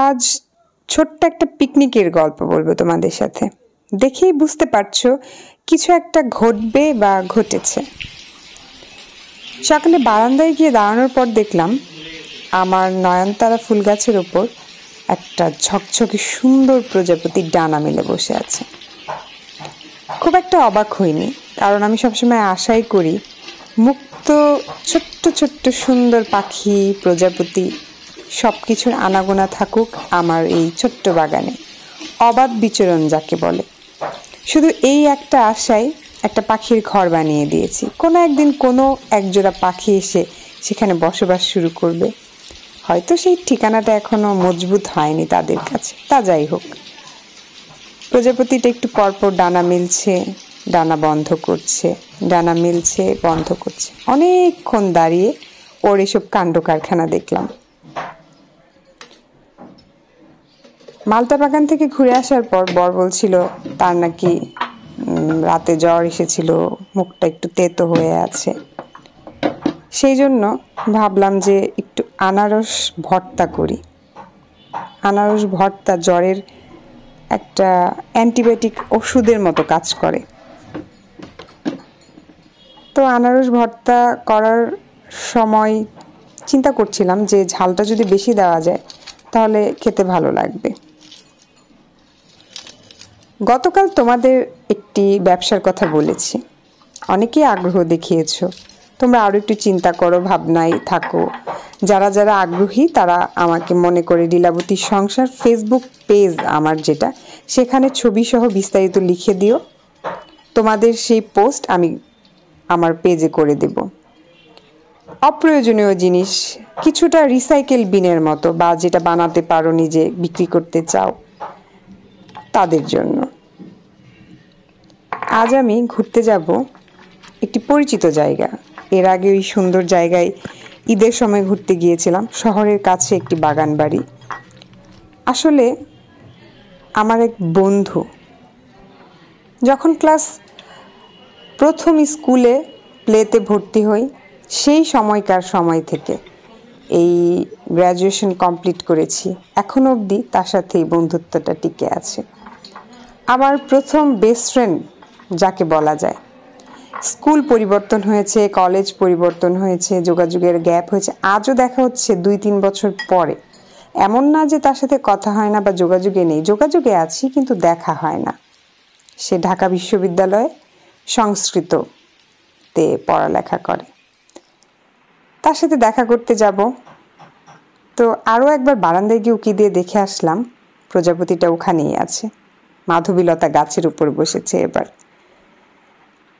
আজ ছোট্ট একটা পিকনিকের গল্প বলব তোমাদের সাথে। দেখেই বুঝতে পারছ কিছু একটা ঘটবে বা ঘটেছে। সকালে বারান্দায় গিয়ে দাঁড়ানোর পর দেখলাম আমার নয়নতারা ফুল গাছের ওপর একটা ঝকঝকে সুন্দর প্রজাপতির ডানা মেলে বসে আছে। খুব একটা অবাক হইনি, কারণ আমি সবসময় আশাই করি মুক্ত ছোট্ট ছোট্ট সুন্দর পাখি প্রজাপতি সব কিছুর আনাগোনা থাকুক আমার এই ছোট্ট বাগানে। অবাধ বিচরণ যাকে বলে। শুধু এই একটা আশায় একটা পাখির ঘর বানিয়ে দিয়েছি। কোনো একদিন কোনো একজোড়া পাখি এসে সেখানে বসবাস শুরু করবে। হয়তো সেই ঠিকানাটা এখনও মজবুত হয়নি তাদের কাছে। তা যাই হোক। প্রজাপতিটা একটু পরপর ডানা মিলছে, ডানা বন্ধ করছে, ডানা মিলছে, বন্ধ করছে। অনেকক্ষণ দাঁড়িয়ে ওর এসব কাণ্ড কারখানা দেখলাম। মালটা বাগান থেকে ঘুরে আসার পর বর বলছিল, তার নাকি রাতে জ্বর এসেছিল, মুখটা একটু তেতো হয়ে আছে। সেই জন্য ভাবলাম যে একটু আনারস ভর্তা করি। আনারস ভর্তা জ্বরের একটা অ্যান্টিবায়োটিক ওষুধের মতো কাজ করে। তো আনারস ভর্তা করার সময় চিন্তা করছিলাম যে ঝালটা যদি বেশি দেওয়া যায়, তাহলে খেতে ভালো লাগবে। গতকাল তোমাদের একটি ব্যবসার কথা বলেছি। অনেকেই আগ্রহ দেখিয়েছ। তোমরা আরও একটু চিন্তা করো, ভাবনায় থাকো। যারা যারা আগ্রহী, তারা আমাকে মনে করে লীলাবতী সংসার ফেসবুক পেজ আমার যেটা, সেখানে ছবি সহ বিস্তারিত লিখে দিও। তোমাদের সেই পোস্ট আমি আমার পেজে করে দেব। অপ্রয়োজনীয় জিনিস, কিছুটা রিসাইকেল বিনের মতো বা যেটা বানাতে পারো, নিজে বিক্রি করতে চাও, তাদের জন্য। আজ আমি ঘুরতে যাব একটি পরিচিত জায়গা। এর আগে ওই সুন্দর জায়গায় ঈদের সময় ঘুরতে গিয়েছিলাম, শহরের কাছে একটি বাগান বাড়ি। আসলে আমার এক বন্ধু যখন ক্লাস প্রথম স্কুলে প্লেতে ভর্তি হই, সেই সময়কার সময় থেকে এই গ্র্যাজুয়েশন কমপ্লিট করেছি। এখন অবধি তার সাথে এই বন্ধুত্বটা টিকে আছে। আমার প্রথম বেস্ট ফ্রেন্ড যাকে বলা যায়। স্কুল পরিবর্তন হয়েছে, কলেজ পরিবর্তন হয়েছে, যোগাযোগের গ্যাপ হয়েছে, আজও দেখা হচ্ছে দুই তিন বছর পরে। এমন না যে তার সাথে কথা হয় না বা যোগাযোগে নেই। যোগাযোগে আছি কিন্তু দেখা হয় না। সে ঢাকা বিশ্ববিদ্যালয়ে সংস্কৃততে পড়ালেখা করে। তার সাথে দেখা করতে যাব। তো আরও একবার বারান্দায় গিয়ে উকি দিয়ে দেখে আসলাম, প্রজাপতিটা ওখানেই আছে। মাধবীলতা গাছের উপর বসেছে এবার।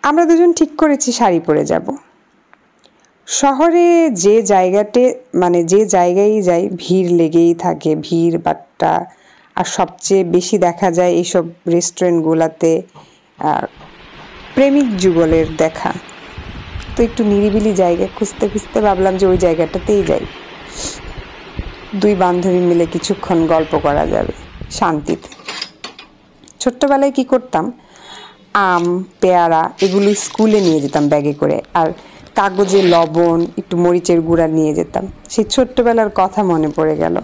আমরা দুজন ঠিক করেছি শাড়ি পরে যাব। শহরে যে জায়গাতে মানে যে জায়গায় যাই, ভিড় লেগেই থাকে, ভিড়, বাট্টা। আর সবচেয়ে বেশি দেখা যায় এইসব রেস্টুরেন্টগুলোতে প্রেমিক যুগলের দেখা। তো একটু নিরিবিলি জায়গা খুঁজতে খুঁজতে ভাবলাম যে ওই জায়গাটাতেই যাই। দুই বান্ধবী মিলে কিছুক্ষণ গল্প করা যাবে শান্তিতে। ছোট্টবেলায় কি করতাম আম, পেয়ারা এগুলো স্কুলে নিয়ে যেতাম ব্যাগে করে। আর কাগজে লবণ, একটু মরিচের গুঁড়া নিয়ে যেতাম। সেই ছোট্টবেলার কথা মনে পড়ে গেল।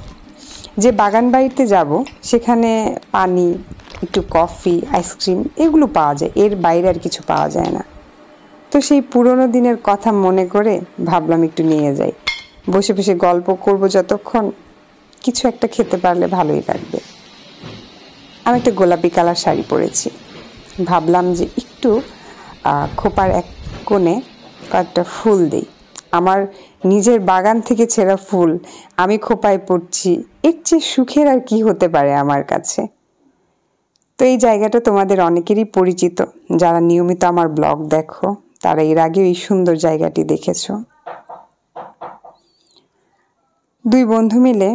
যে বাগান বাড়িতে যাব, সেখানে পানি, একটু কফি, আইসক্রিম এগুলো পাওয়া যায়। এর বাইরে আর কিছু পাওয়া যায় না। তো সেই পুরনো দিনের কথা মনে করে ভাবলাম একটু নিয়ে যাই। বসে বসে গল্প করব যতক্ষণ, কিছু একটা খেতে পারলে ভালোই লাগবে। আমি একটা গোলাপি কালার শাড়ি পরেছি। ভাবলাম যে একটু খোপার এক কোণে কয়েকটা ফুল দিই। আমার নিজের বাগান থেকে ছেঁড়া ফুল আমি খোপায় পড়ছি, এর চেয়ে সুখের আর কি হতে পারে আমার কাছে? তো এই জায়গাটা তোমাদের অনেকেরই পরিচিত, যারা নিয়মিত আমার ব্লগ দেখো, তারা এর আগে এই সুন্দর জায়গাটি দেখেছ। দুই বন্ধু মিলে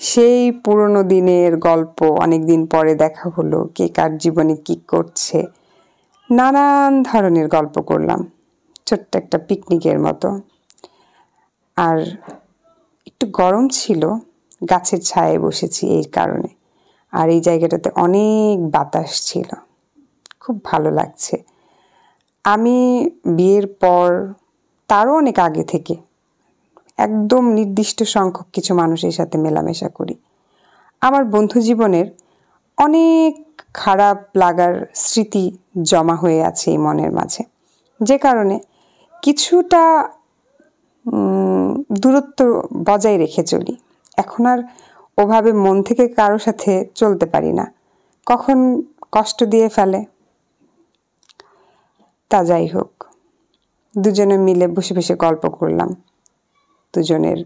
সেই পুরনো দিনের গল্প অনেক দিন পরে দেখা হলো কে কার জীবনে কি করছে। নানান ধরনের গল্প করলাম, ছোট্ট একটা পিকনিকের মতো। আর একটু গরম ছিল, গাছের ছায়ে বসেছি এই কারণে। আর এই জায়গাটাতে অনেক বাতাস ছিল, খুব ভালো লাগছে। আমি বিয়ের পর, তারও অনেক আগে থেকে একদম নির্দিষ্ট সংখ্যক কিছু মানুষের সাথে মেলামেশা করি। আমার বন্ধু জীবনের অনেক খারাপ লাগার স্মৃতি জমা হয়ে আছে এই মনের মাঝে। যে কারণে কিছুটা দূরত্ব বজায় রেখে চলি। এখন আর ওভাবে মন থেকে কারও সাথে চলতে পারি না। কখন কষ্ট দিয়ে ফেলে? তা যাই হোক। দুজনে মিলে বসে বসে গল্প করলাম। দুজনের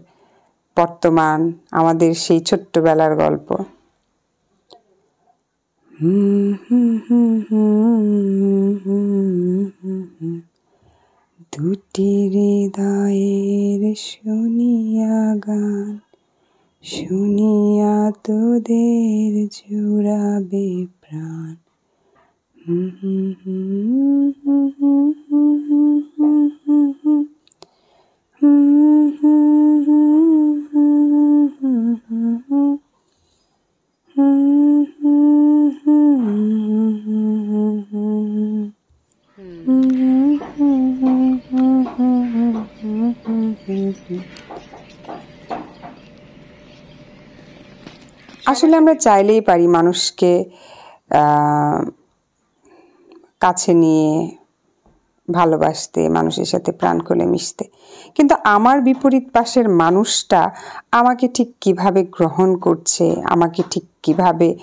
বর্তমান, আমাদের সেই ছোট্টবেলার গল্প। দুটি হৃদয়ের শুনিয়া গান, শুনিয়া তোদের জুড়াবে প্রাণ। হুম হুম হুম হুম হুম হুম হুম আসলে আমরা চাইলেই পারি মানুষকে কাছে নিয়ে ভালোবাসতে, মানুষের সাথে প্রাণ খুলে মিশতে। কিন্তু আমার বিপরীত পাশের মানুষটা আমাকে ঠিক কীভাবে গ্রহণ করছে, আমাকে ঠিক কীভাবে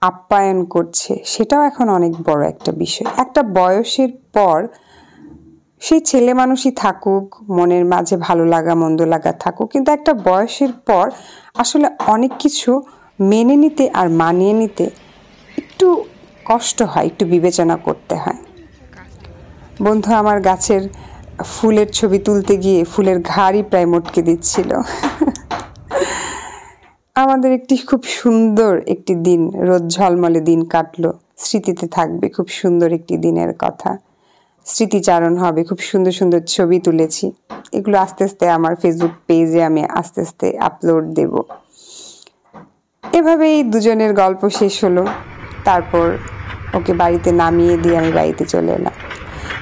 আপ্যায়ন করছে, সেটাও এখন অনেক বড় একটা বিষয়। একটা বয়সের পর সেই ছেলে মানুষই থাকুক, মনের মাঝে ভালো লাগা, মন্দ লাগা থাকুক, কিন্তু একটা বয়সের পর আসলে অনেক কিছু মেনে নিতে আর মানিয়ে নিতে একটু কষ্ট হয়, একটু বিবেচনা করতে হয়। বন্ধু, আমার গাছের ফুলের ছবি তুলতে গিয়ে ফুলের ঘাড়ই প্রায় মটকে দিচ্ছিল। আমাদের একটি খুব সুন্দর একটি দিন রোদ ঝলমলে দিন কাটলো। স্মৃতিতে থাকবে খুব সুন্দর একটি দিনের কথা। স্মৃতিচারণ হবে, খুব সুন্দর সুন্দর ছবি তুলেছি। এগুলো আস্তে আস্তে আমার ফেসবুক পেজে আমি আস্তে আস্তে আপলোড দেব। এভাবেই দুজনের গল্প শেষ হলো। তারপর ওকে বাড়িতে নামিয়ে দিয়ে আমি বাড়িতে চলে এলাম।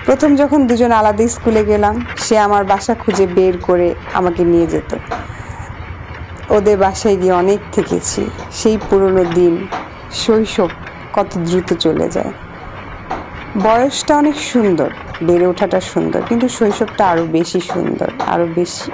প্রথম যখন দুজন আলাদা স্কুলে গেলাম, সে আমার বাসা খুঁজে বের করে আমাকে নিয়ে যেত। ওদের বাসায় গিয়ে অনেক থেকেছি। সেই পুরনো দিন, শৈশব কত দ্রুত চলে যায়। বয়সটা অনেক সুন্দর, বেড়ে ওঠাটা সুন্দর, কিন্তু শৈশবটা আরও বেশি সুন্দর আরও বেশি